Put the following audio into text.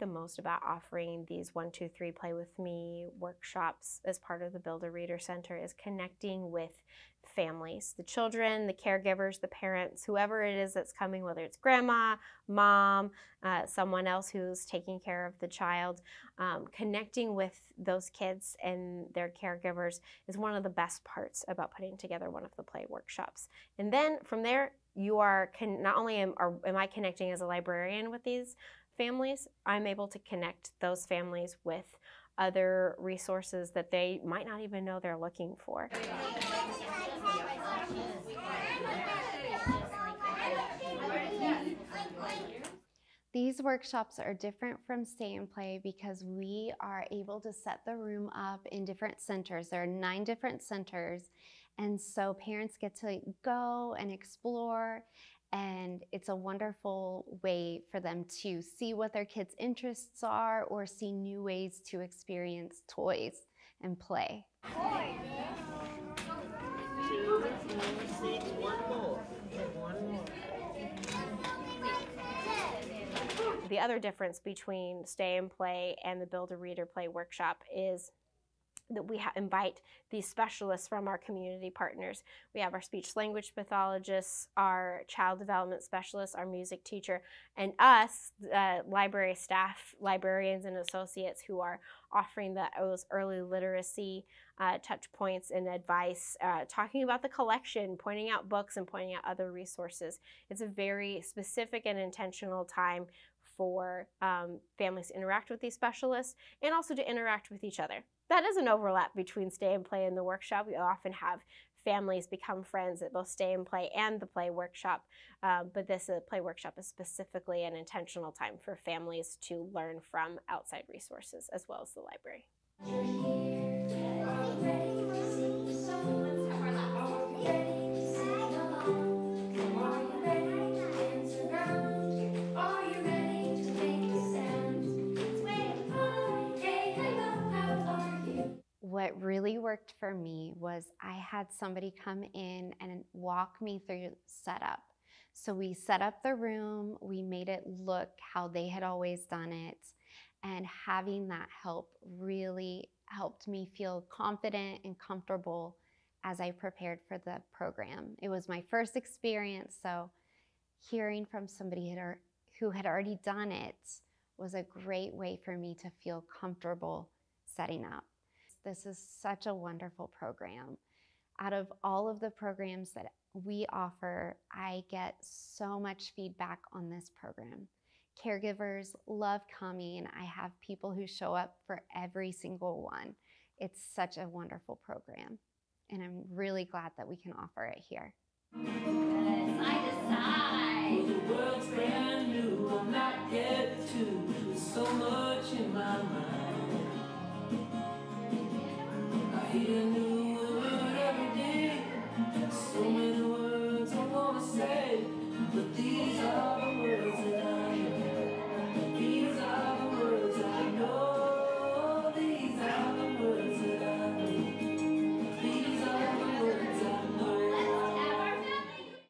the most about offering these one, two, three play with me workshops as part of the Build a Reader Center is connecting with families, the children, the caregivers, the parents, whoever it is that's coming, whether it's grandma, mom, uh, someone else who's taking care of the child, um, connecting with those kids and their caregivers is one of the best parts about putting together one of the play workshops. And then from there, you are con- not only am, are, am I connecting as a librarian with these families, I'm able to connect those families with other resources that they might not even know they're looking for. These workshops are different from Stay and Play because we are able to set the room up in different centers. There are nine different centers, and so parents get to go and explore, and it's a wonderful way for them to see what their kids' interests are or see new ways to experience toys and play. The other difference between Stay and Play and the Build a Reader Play workshop is that we invite these specialists from our community partners. We have our speech language pathologists, our child development specialists, our music teacher, and us, library staff, librarians, and associates who are offering the, those early literacy uh, touch points and advice, uh, talking about the collection, pointing out books, and pointing out other resources. It's a very specific and intentional time for um, families to interact with these specialists and also to interact with each other. That is an overlap between stay and play and the workshop. We often have families become friends at both stay and play and the play workshop. Um, but this uh, play workshop is specifically an intentional time for families to learn from outside resources as well as the library. Worked for me was I had somebody come in and walk me through setup. So we set up the room, we made it look how they had always done it, and having that help really helped me feel confident and comfortable as I prepared for the program. It was my first experience, so hearing from somebody who had already done it was a great way for me to feel comfortable setting up. This is such a wonderful program. Out of all of the programs that we offer, I get so much feedback on this program. Caregivers love coming. I have people who show up for every single one. It's such a wonderful program, and I'm really glad that we can offer it here. Side. the